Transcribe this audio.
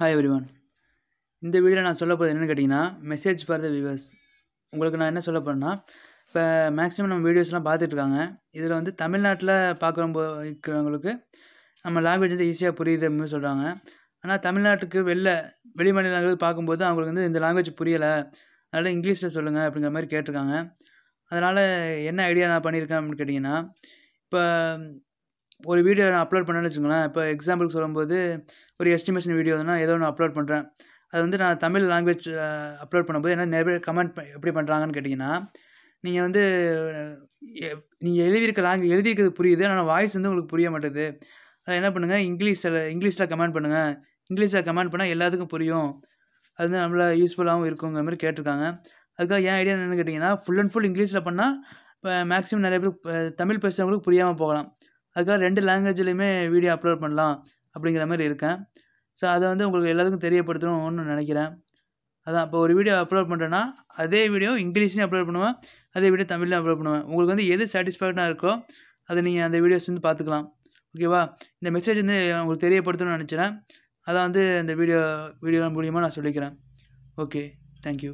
Hi everyone இந்த வீடியோவில் நான் சொல்ல போகிறது என்னென்னு கேட்டிங்கன்னா மெசேஜ் ஃபார் த வியூவர்ஸ் உங்களுக்கு நான் என்ன சொல்ல போகிறேன்னா இப்போ மேக்ஸிமம் நம்ம வீடியோஸ்லாம் பார்த்துட்ருக்காங்க இதில் வந்து தமிழ்நாட்டில் பார்க்குறப்போ இருக்கிறவங்களுக்கு நம்ம லாங்குவேஜ் வந்து ஈஸியாக புரியுது அப்படின்னு சொல்கிறாங்க ஆனால் தமிழ்நாட்டுக்கு வெளில வெளி மாநிலங்கள் பார்க்கும்போது அவங்களுக்கு வந்து இந்த லாங்குவேஜ் புரியலை. அதனால் இங்கிலீஷில் சொல்லுங்கள் அப்படிங்கிற மாதிரி கேட்டிருக்காங்க. அதனால் என்ன ஐடியா நான் பண்ணியிருக்கேன் அப்படின்னு கேட்டிங்கன்னா இப்போ ஒரு வீடியோ நான் அப்லோட் பண்ணேன்னு வச்சுக்கோங்களேன். இப்போ எக்ஸாம்பிளுக்கு சொல்லும்போது ஒரு எஸ்டிமேஷன் வீடியோனா ஏதோ ஒன்று அப்லோட் பண்ணுறேன் அது வந்து நான் தமிழ் லாங்குவேஜ் அப்லோட் பண்ணும்போது என்ன நிறைய பேர் கமெண்ட் எப்படி பண்ணுறாங்கன்னு கேட்டிங்கன்னா நீங்கள் வந்து நீங்கள் எழுதியிருக்க லாங்குவேஜ் எழுதியிருக்கிறது புரியுது ஆனால் வாய்ஸ் வந்து உங்களுக்கு புரிய மாட்டேது. அதை என்ன பண்ணுங்கள் இங்கிலீஷில் இங்கிலீஷில் கமெண்ட் பண்ணுங்கள் இங்கிலீஷில் கமெண்ட் பண்ணால் எல்லாத்துக்கும் புரியும். அது வந்து நம்மள யூஸ்ஃபுல்லாகவும் இருக்குங்கிற மாதிரி கேட்டிருக்காங்க. அதுக்காக ஏன் ஐடியா என்னென்னு கேட்டிங்கன்னா ஃபுல் அண்ட் ஃபுல் இங்கிலீஷில் பண்ணால் இப்போ மேக்ஸிமம் நிறைய பேர் தமிழ் பேசுகிறவங்களுக்கு புரியாமல் போகலாம். அதுக்காக ரெண்டு லாங்குவேஜ்லேயுமே வீடியோ அப்லோட் பண்ணலாம் அப்படிங்கிற மாதிரி இருக்கேன். ஸோ அதை வந்து உங்களுக்கு எல்லாத்துக்கும் தெரியப்படுத்தணும்னு நினைக்கிறேன். அதான் இப்போ ஒரு வீடியோ அப்லோட் பண்ணுறேன்னா அதே வீடியோ இங்கிலீஷ்லேயும் அப்லோட் பண்ணுவேன் அதே வீடியோ தமிழ்லையும் அப்லோட் பண்ணுவேன். உங்களுக்கு வந்து எது சாட்டிஸ்ஃபேக்டாக இருக்கோ அதை நீங்கள் அந்த வீடியோஸ் வந்து பார்த்துக்கலாம். ஓகேவா இந்த மெசேஜ் வந்து உங்களுக்கு தெரியப்படுத்தணும்னு நினச்சிறேன். அதான் வந்து இந்த வீடியோ வீடியோ மூலியமாக நான் சொல்லிக்கிறேன். Okay thank you